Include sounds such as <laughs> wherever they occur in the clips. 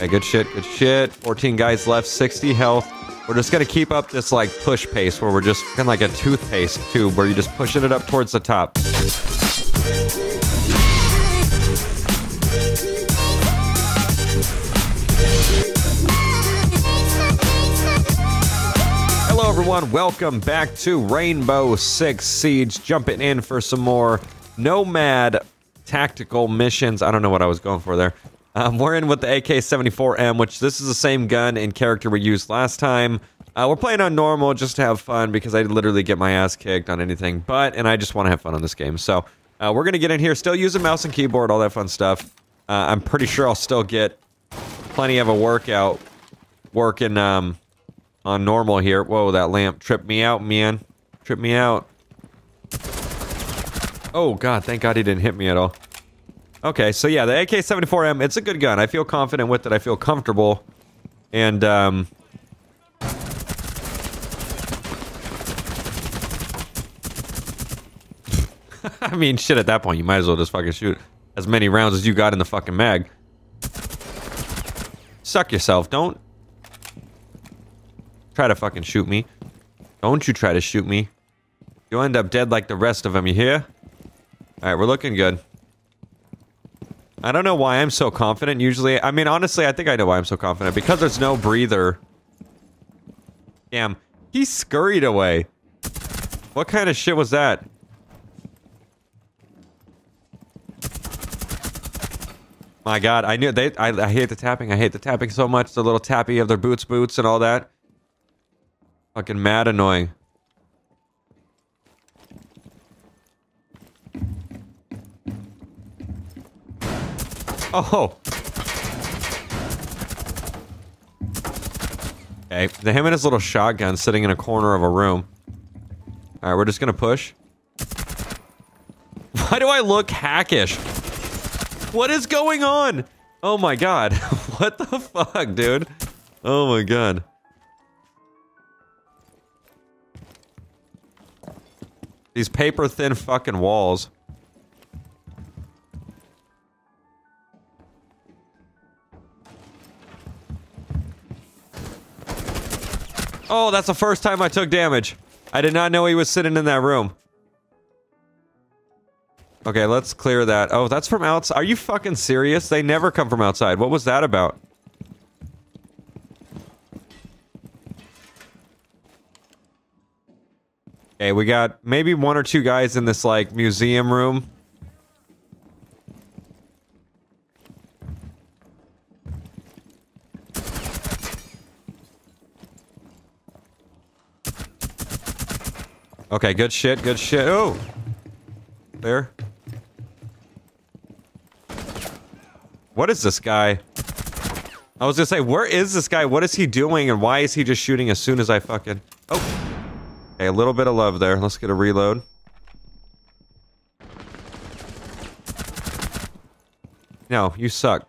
Okay, good shit, good shit. 14 guys left, 60 health. We're just gonna keep up this like push pace where we're just kind of like a toothpaste tube where you're just pushing it up towards the top. Hello everyone, welcome back to Rainbow Six Siege. Jumping in for some more Nomad tactical missions. I don't know what I was going for there. Um, we're in with the AK-74M, which this is the same gun and character we used last time. Uh, we're playing on normal just to have fun because I literally get my ass kicked on anything but, and I just want to have fun on this game. So uh, we're going to get in here, still using mouse and keyboard, all that fun stuff. Uh, I'm pretty sure I'll still get plenty of a workout working um, on normal here. Whoa, that lamp tripped me out, man. Tripped me out. Oh, God, thank God he didn't hit me at all. Okay, so yeah, the AK-74M, it's a good gun. I feel confident with it. I feel comfortable. And, um... <laughs> I mean, shit, at that point, you might as well just fucking shoot as many rounds as you got in the fucking mag. Suck yourself. Don't try to fucking shoot me. Don't you try to shoot me. You'll end up dead like the rest of them, you hear? Alright, we're looking good. I don't know why I'm so confident. Usually, I mean, honestly, I think I know why I'm so confident. Because there's no breather. Damn. He scurried away. What kind of shit was that? My god, I knew they- I, I hate the tapping. I hate the tapping so much. The little tappy of their boots boots and all that. Fucking mad annoying. Oh. Okay, the him and his little shotgun sitting in a corner of a room. Alright, we're just gonna push. <laughs> Why do I look hackish? What is going on? Oh my god. <laughs> what the fuck, dude? Oh my god. These paper thin fucking walls. Oh, that's the first time I took damage. I did not know he was sitting in that room. Okay, let's clear that. Oh, that's from outside. Are you fucking serious? They never come from outside. What was that about? Okay, we got maybe one or two guys in this, like, museum room. Okay, good shit, good shit. Oh! There. What is this guy? I was gonna say, where is this guy? What is he doing? And why is he just shooting as soon as I fucking... Oh! Okay, a little bit of love there. Let's get a reload. No, you suck.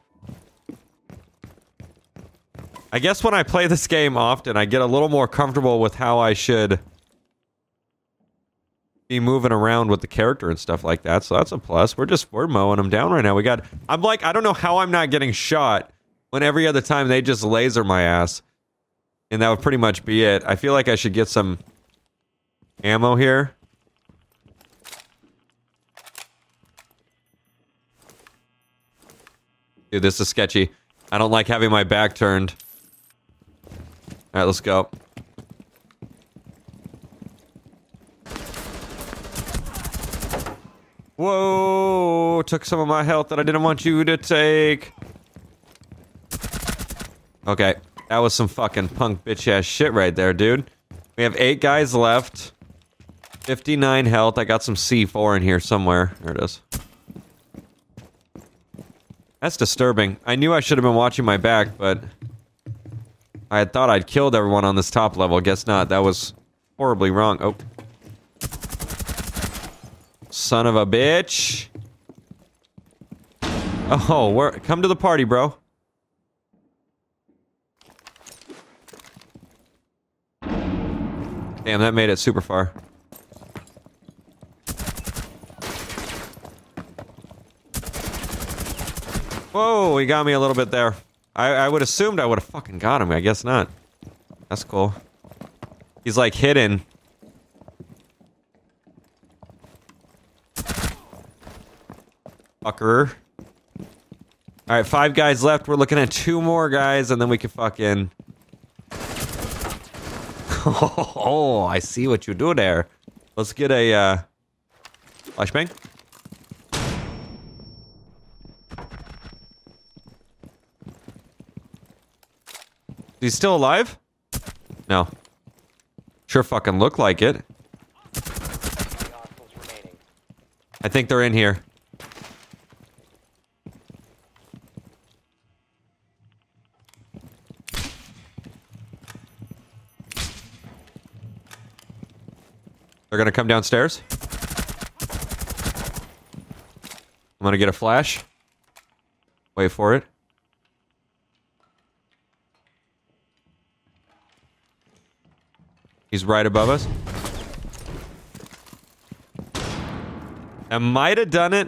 I guess when I play this game often, I get a little more comfortable with how I should be moving around with the character and stuff like that. So that's a plus. We're just we're mowing them down right now. We got I'm like I don't know how I'm not getting shot when every other time they just laser my ass. And that would pretty much be it. I feel like I should get some ammo here. Dude, this is sketchy. I don't like having my back turned. Alright, let's go. Whoa! Took some of my health that I didn't want you to take. Okay. That was some fucking punk bitch ass shit right there, dude. We have eight guys left. 59 health. I got some C4 in here somewhere. There it is. That's disturbing. I knew I should have been watching my back, but... I had thought I'd killed everyone on this top level. Guess not. That was horribly wrong. Oh. Son of a bitch. Oh, where, come to the party, bro. Damn, that made it super far. Whoa, he got me a little bit there. I, I would assumed I would have fucking got him. I guess not. That's cool. He's like hidden. Fucker. All right, five guys left. We're looking at two more guys, and then we can fucking. <laughs> Oh, I see what you do there. Let's get a uh, flashbang. He's still alive? No. Sure fucking look like it. I think they're in here. Gonna come downstairs. I'm gonna get a flash. Wait for it. He's right above us. I might have done it.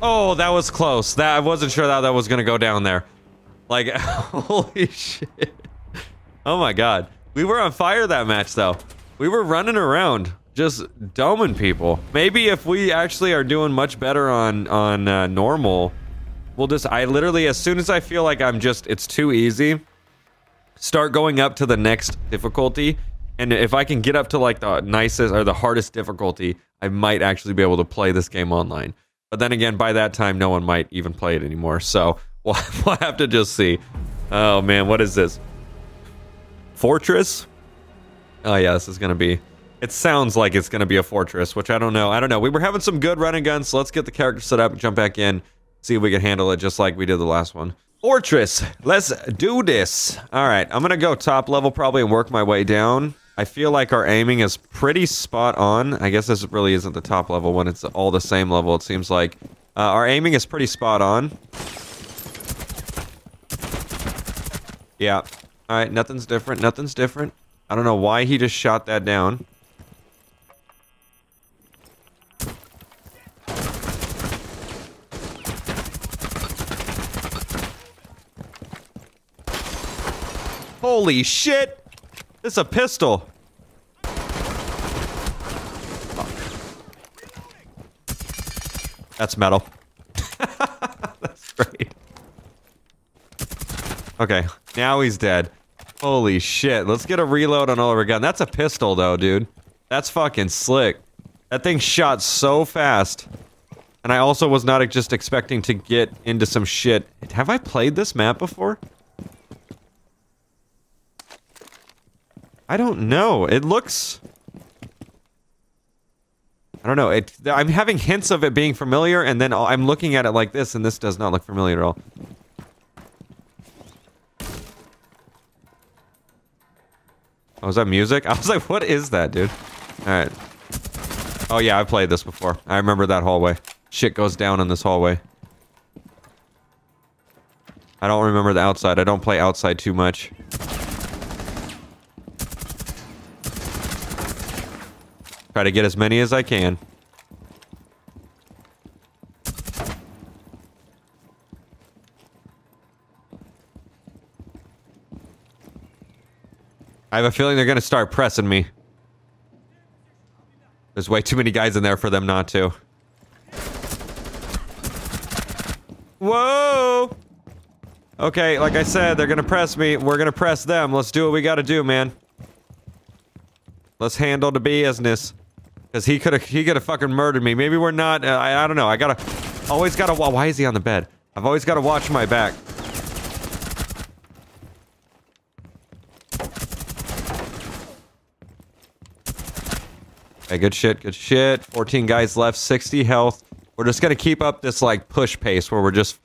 Oh, that was close. That I wasn't sure that that was gonna go down there. Like, <laughs> holy shit. Oh my god. We were on fire that match though. We were running around just doming people. Maybe if we actually are doing much better on on uh, normal, we'll just I literally as soon as I feel like I'm just it's too easy, start going up to the next difficulty. And if I can get up to like the nicest or the hardest difficulty, I might actually be able to play this game online. But then again, by that time, no one might even play it anymore. So we'll, <laughs> we'll have to just see. Oh man, what is this? Fortress? Oh yeah, this is gonna be. It sounds like it's gonna be a fortress, which I don't know. I don't know. We were having some good running guns, so let's get the character set up and jump back in, see if we can handle it just like we did the last one. Fortress, let's do this. All right, I'm gonna go top level probably and work my way down. I feel like our aiming is pretty spot on. I guess this really isn't the top level when it's all the same level, it seems like. Uh, our aiming is pretty spot on. Yeah. Alright, nothing's different. Nothing's different. I don't know why he just shot that down. Holy shit! Is a pistol. That's metal. <laughs> That's great. Okay, now he's dead. Holy shit. Let's get a reload on Oliver gun. That's a pistol though, dude. That's fucking slick. That thing shot so fast. And I also was not just expecting to get into some shit. Have I played this map before? I don't know. It looks... I don't know. It, I'm having hints of it being familiar, and then I'm looking at it like this, and this does not look familiar at all. Oh, is that music? <laughs> I was like, what is that, dude? Alright. Oh yeah, I've played this before. I remember that hallway. Shit goes down in this hallway. I don't remember the outside. I don't play outside too much. Try to get as many as I can. I have a feeling they're going to start pressing me. There's way too many guys in there for them not to. Whoa! Okay, like I said, they're gonna press me. We're gonna press them. Let's do what we gotta do, man. Let's handle the business. Because he could have he could have fucking murdered me. Maybe we're not. Uh, I, I don't know. I gotta. Always gotta. Why is he on the bed? I've always gotta watch my back. Okay, good shit, good shit. 14 guys left, 60 health. We're just gonna keep up this, like, push pace where we're just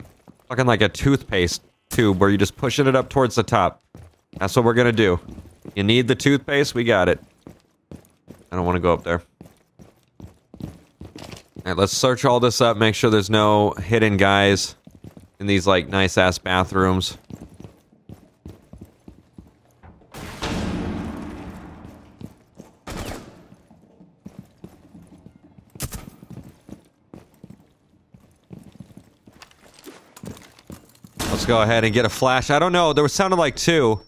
fucking like a toothpaste tube where you're just pushing it up towards the top. That's what we're gonna do. You need the toothpaste? We got it. I don't want to go up there. Alright, let's search all this up, make sure there's no hidden guys in these, like, nice-ass bathrooms. Go ahead and get a flash. I don't know. There was sounded like two.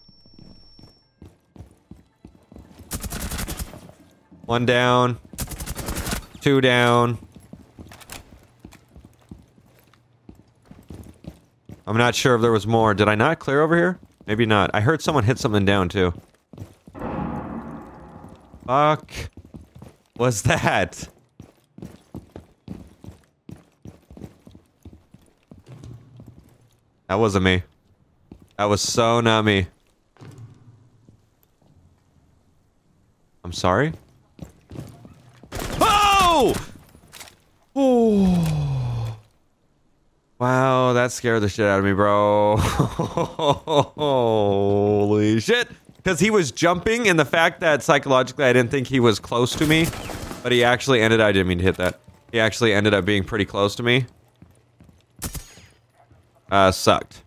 One down. Two down. I'm not sure if there was more. Did I not clear over here? Maybe not. I heard someone hit something down too. Fuck. Was that? That wasn't me. That was so not me. I'm sorry? Oh! Oh! Wow, that scared the shit out of me, bro. <laughs> Holy shit. Because he was jumping, and the fact that psychologically I didn't think he was close to me, but he actually ended I didn't mean to hit that. He actually ended up being pretty close to me. Uh, sucked.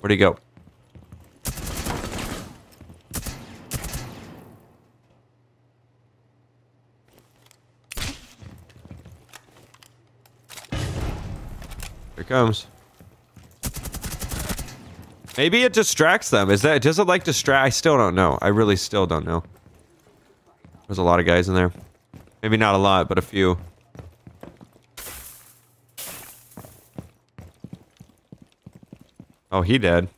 Where'd he go? Here comes. Maybe it distracts them. Is that does it like distract? I still don't know. I really still don't know. There's a lot of guys in there. Maybe not a lot, but a few. Oh, he dead.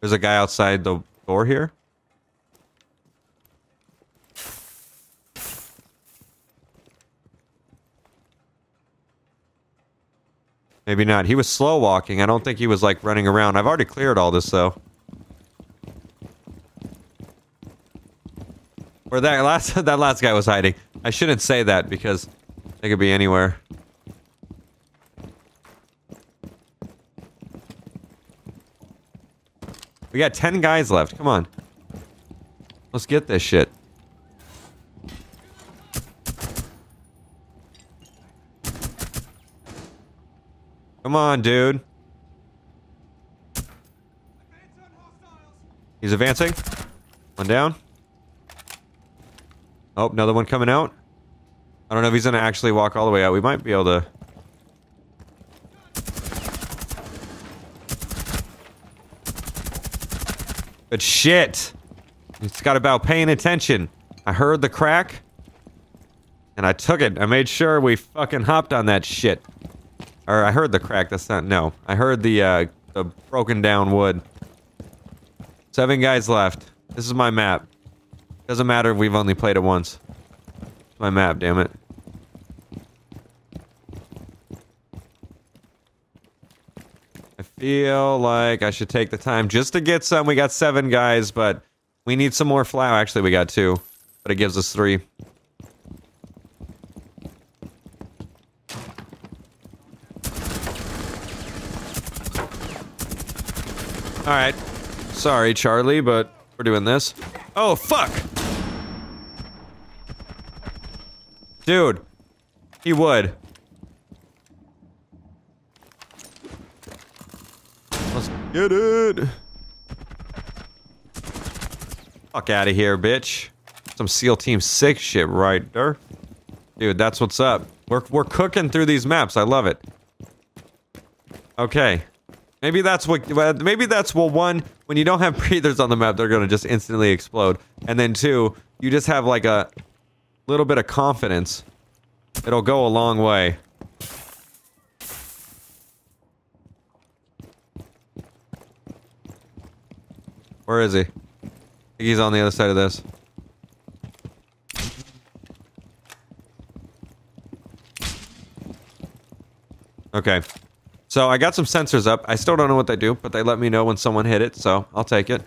There's a guy outside the door here. Maybe not. He was slow walking. I don't think he was like running around. I've already cleared all this though. Where that last <laughs> that last guy was hiding. I shouldn't say that because they could be anywhere. We got 10 guys left. Come on. Let's get this shit. Come on, dude. He's advancing. One down. Oh, another one coming out. I don't know if he's gonna actually walk all the way out. We might be able to... But shit! It's got about paying attention. I heard the crack. And I took it. I made sure we fucking hopped on that shit. Or I heard the crack. That's not... No. I heard the, uh, the broken down wood. Seven guys left. This is my map. Doesn't matter if we've only played it once. My map, damn it. I feel like I should take the time just to get some. We got seven guys, but we need some more flour. Actually, we got two, but it gives us three. All right. Sorry, Charlie, but we're doing this. Oh, fuck! Dude. He would. Let's get it! Fuck out of here, bitch. Some SEAL Team 6 shit right there. Dude, that's what's up. We're, we're cooking through these maps. I love it. Okay. Maybe that's what. Maybe that's well. One, when you don't have <laughs> breathers on the map, they're gonna just instantly explode. And then two, you just have like a little bit of confidence. It'll go a long way. Where is he? he's on the other side of this. Okay. So I got some sensors up. I still don't know what they do, but they let me know when someone hit it, so I'll take it.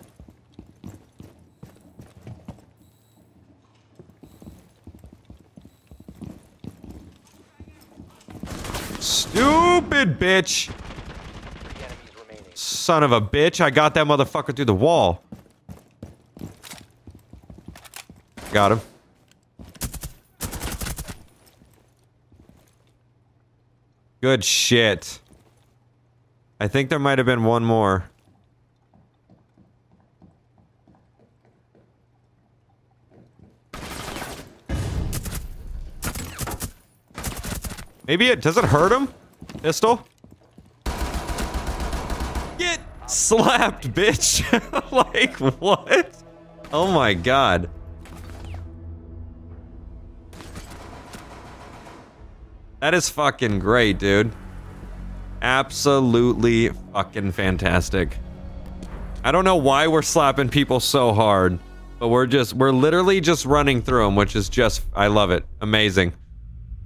Stupid bitch! Son of a bitch, I got that motherfucker through the wall. Got him. Good shit. I think there might have been one more. Maybe it does it hurt him? Pistol? Get slapped, bitch. <laughs> like what? Oh my god. That is fucking great, dude. Absolutely fucking fantastic. I don't know why we're slapping people so hard, but we're just, we're literally just running through them, which is just, I love it. Amazing.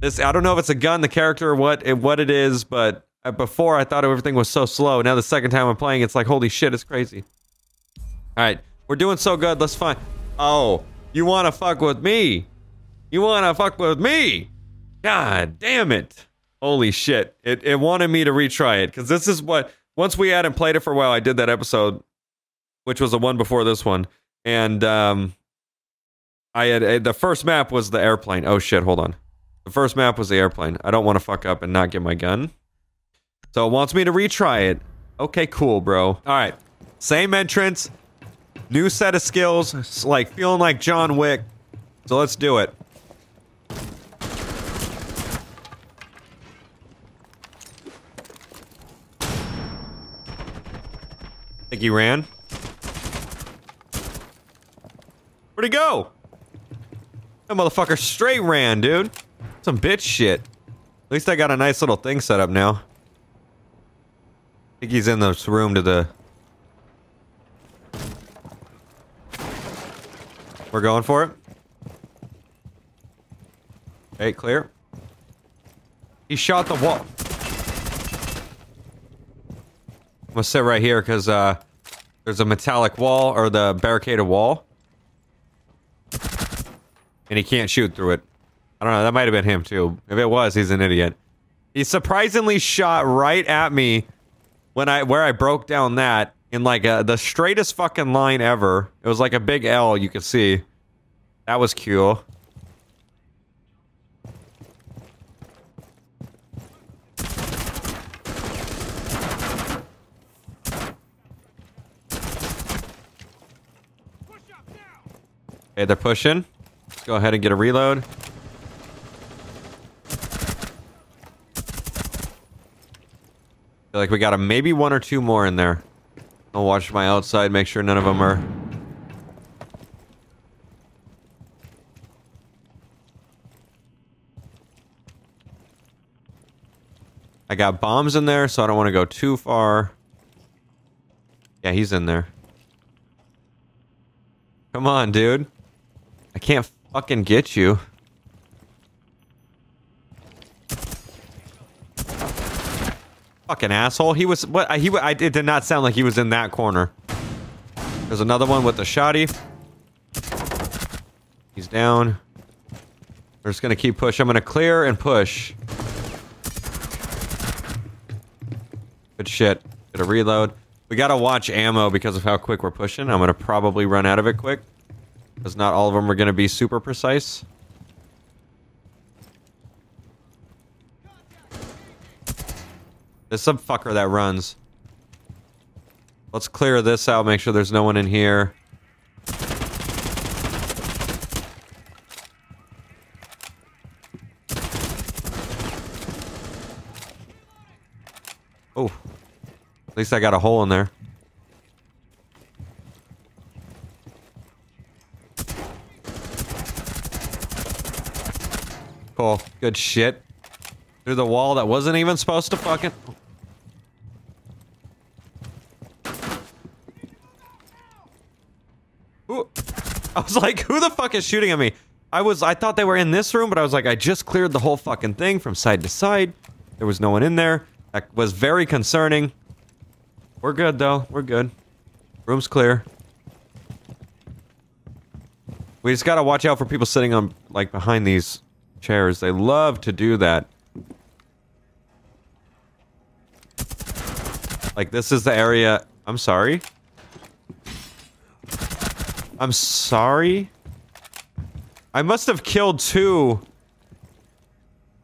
This, I don't know if it's a gun, the character, or what, what it is, but uh, before I thought everything was so slow. Now the second time I'm playing, it's like, holy shit, it's crazy. All right, we're doing so good. Let's find. Oh, you want to fuck with me? You want to fuck with me? God damn it. Holy shit. It, it wanted me to retry it because this is what, once we hadn't played it for a while, I did that episode, which was the one before this one. And um, I had, uh, the first map was the airplane. Oh shit, hold on. The first map was the airplane. I don't want to fuck up and not get my gun. So it wants me to retry it. Okay, cool, bro. All right. Same entrance. New set of skills. It's like feeling like John Wick. So let's do it. Think he ran? Where'd he go? That motherfucker straight ran, dude. Some bitch shit. At least I got a nice little thing set up now. I think he's in this room to the... We're going for it. Okay, clear. He shot the wall. I'm gonna sit right here because uh, there's a metallic wall or the barricaded wall. And he can't shoot through it. I don't know, that might have been him too. If it was, he's an idiot. He surprisingly shot right at me when I where I broke down that in like a, the straightest fucking line ever. It was like a big L you could see. That was cool. Okay, they're pushing. Let's go ahead and get a reload. Feel like we got a maybe one or two more in there. I'll watch my outside, make sure none of them are... I got bombs in there, so I don't want to go too far. Yeah, he's in there. Come on, dude. I can't fucking get you. Fucking asshole. He was what he I it did not sound like he was in that corner. There's another one with the shoddy. He's down. We're just gonna keep push. I'm gonna clear and push. Good shit. Get a reload. We gotta watch ammo because of how quick we're pushing. I'm gonna probably run out of it quick. Because not all of them are gonna be super precise. There's some fucker that runs. Let's clear this out, make sure there's no one in here. Oh. At least I got a hole in there. Cool. Good shit. Through the wall that wasn't even supposed to fucking... Ooh. I was like, who the fuck is shooting at me? I was, I thought they were in this room, but I was like, I just cleared the whole fucking thing from side to side. There was no one in there. That was very concerning. We're good, though. We're good. Room's clear. We just gotta watch out for people sitting on, like, behind these chairs. They love to do that. Like, this is the area... I'm sorry? I'm sorry? I must have killed two.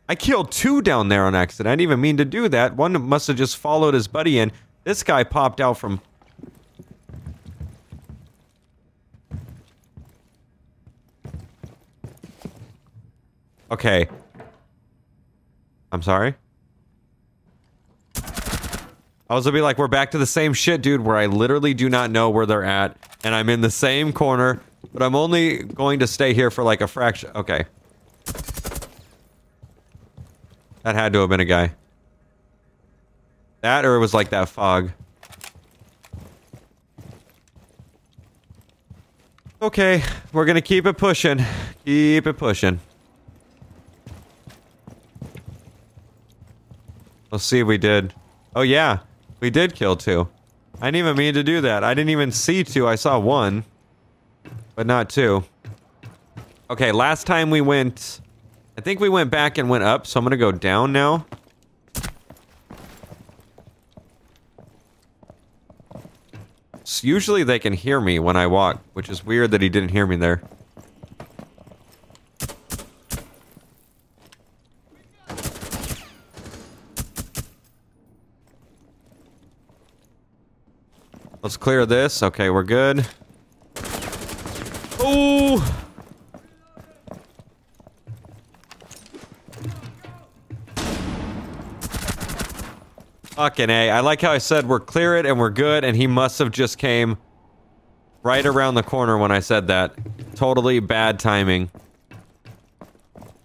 I killed two down there on accident. I didn't even mean to do that. One must have just followed his buddy in. This guy popped out from... Okay. I'm sorry. I was gonna be like, we're back to the same shit, dude, where I literally do not know where they're at, and I'm in the same corner, but I'm only going to stay here for like a fraction. Okay. That had to have been a guy. That or it was like that fog. Okay, we're gonna keep it pushing. Keep it pushing. Let's see if we did. Oh yeah, we did kill two. I didn't even mean to do that. I didn't even see two. I saw one, but not two. Okay, last time we went... I think we went back and went up, so I'm gonna go down now. Usually they can hear me when I walk, which is weird that he didn't hear me there. Let's clear this. Okay, we're good. Oh! Fucking A. I like how I said we're clear it and we're good, and he must have just came right around the corner when I said that. Totally bad timing.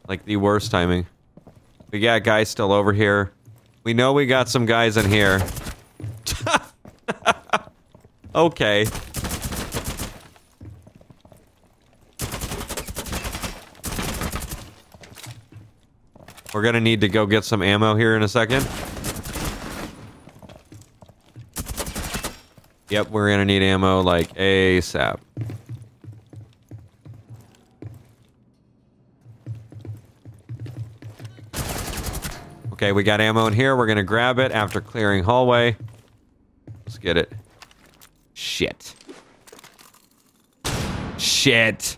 Like the worst timing. We got guys still over here. We know we got some guys in here. Okay. We're gonna need to go get some ammo here in a second. Yep, we're gonna need ammo like ASAP. Okay, we got ammo in here. We're gonna grab it after clearing hallway. Let's get it. Shit. Shit.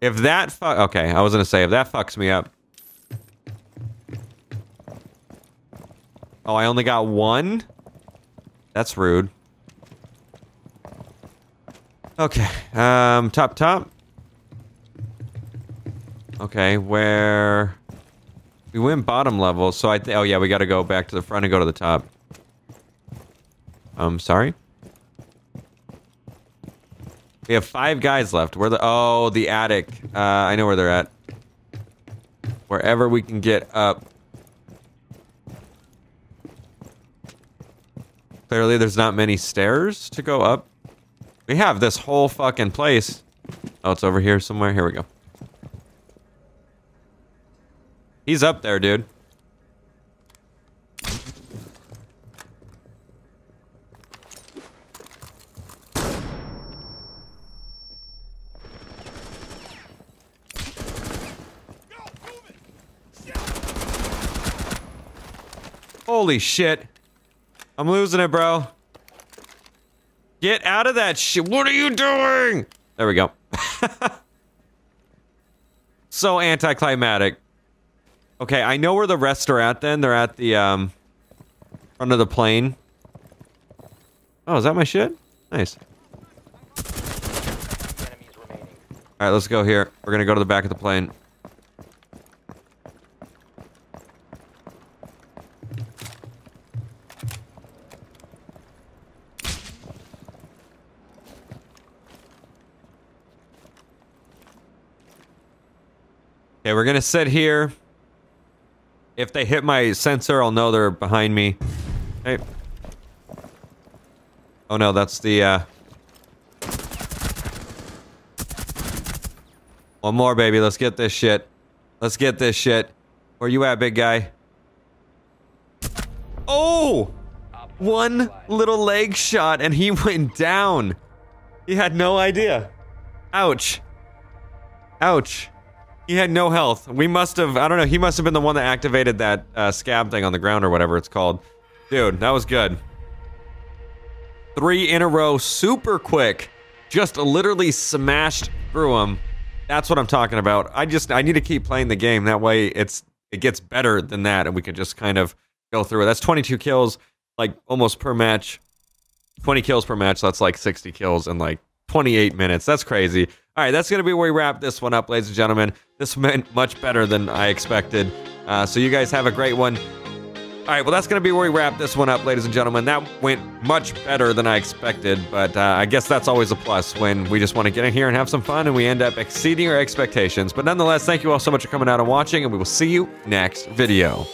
If that fuck... Okay, I was gonna say, if that fucks me up... Oh, I only got one? That's rude. Okay, um, top, top. Okay, where... We went bottom level, so I. Oh, yeah, we gotta go back to the front and go to the top. I'm um, sorry? We have five guys left. Where the... Oh, the attic. Uh, I know where they're at. Wherever we can get up. Clearly, there's not many stairs to go up. We have this whole fucking place. Oh, it's over here somewhere. Here we go. He's up there, dude. Holy shit. I'm losing it, bro. Get out of that shit. What are you doing? There we go. <laughs> so anticlimactic. Okay, I know where the rest are at then. They're at the um front of the plane. Oh, is that my shit? Nice. Alright, let's go here. We're gonna go to the back of the plane. Okay, we're gonna sit here. If they hit my sensor, I'll know they're behind me. Hey. Oh no, that's the, uh... One more, baby. Let's get this shit. Let's get this shit. Where you at, big guy? Oh! One little leg shot and he <laughs> went down. He had no idea. Ouch. Ouch. He had no health. We must have, I don't know, he must have been the one that activated that uh, scab thing on the ground or whatever it's called. Dude, that was good. Three in a row, super quick. Just literally smashed through him. That's what I'm talking about. I just, I need to keep playing the game. That way it's, it gets better than that and we can just kind of go through it. That's 22 kills, like almost per match. 20 kills per match, that's like 60 kills in like 28 minutes. That's crazy. All right, that's going to be where we wrap this one up, ladies and gentlemen. This went much better than I expected. Uh, so you guys have a great one. All right, well, that's going to be where we wrap this one up, ladies and gentlemen. That went much better than I expected, but uh, I guess that's always a plus when we just want to get in here and have some fun and we end up exceeding our expectations. But nonetheless, thank you all so much for coming out and watching, and we will see you next video.